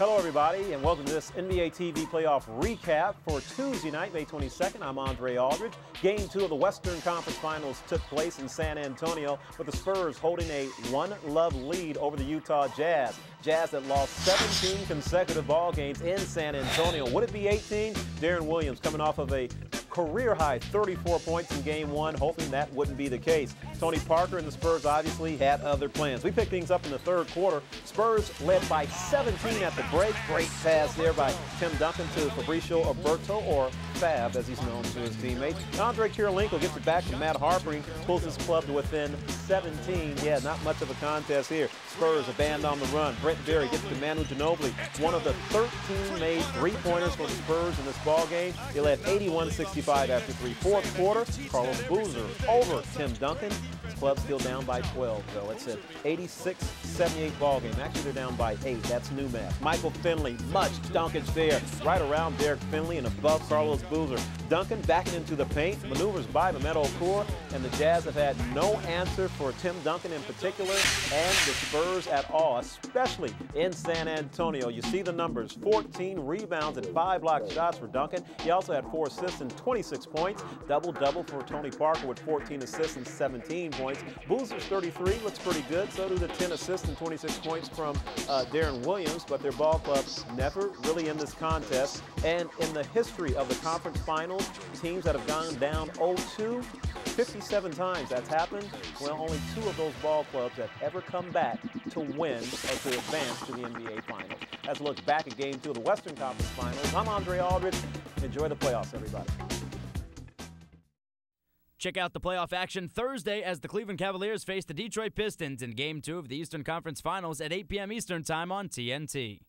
Hello, everybody, and welcome to this NBA TV playoff recap for Tuesday night, May 22nd. I'm Andre Aldridge. Game two of the Western Conference Finals took place in San Antonio with the Spurs holding a one-love lead over the Utah Jazz. Jazz that lost 17 consecutive ball games in San Antonio. Would it be 18? Deron Williams coming off of a career high 34 points in game one, hoping that wouldn't be the case. Tony Parker and the Spurs obviously had other plans. We picked things up in the third quarter. Spurs led by 17 at the break. Great pass there by Tim Duncan to Fabricio Oberto, or Fab as he's known to his teammates. Andre Kirilenko gets it back to Matt Harpring, pulls his club to within 17. Yeah, not much of a contest here. Spurs a band on the run. Brent Barry gets to Manu Ginobili, one of the 13 made three-pointers for the Spurs in this ball game. They led 81-60 55 after three, fourth quarter, Carlos Boozer over Tim Duncan. Club still down by 12, though. It's an 86-78 ball game. Actually, they're down by eight. That's new math. Michael Finley, much dunkage there, right around Derek Fisher and above Carlos Boozer. Duncan backing into the paint, maneuvers by the Mehmet Okur, and the Jazz have had no answer for Tim Duncan in particular and the Spurs at all, especially in San Antonio. You see the numbers, 14 rebounds and five blocked shots for Duncan. He also had four assists and 26 points. Double-double for Tony Parker with 14 assists and 17 points. Boozer's 33, looks pretty good. So do the 10 assists and 26 points from uh, Deron Williams, but their ball clubs never really in this contest. And in the history of the conference finals, teams that have gone down 0-2, 57 times that's happened. Well, only two of those ball clubs have ever come back to win or to advance to the NBA Finals. As a look back at Game 2 of the Western Conference Finals, I'm Andre Aldridge. Enjoy the playoffs, everybody. Check out the playoff action Thursday as the Cleveland Cavaliers face the Detroit Pistons in Game 2 of the Eastern Conference Finals at 8 p.m. Eastern Time on TNT.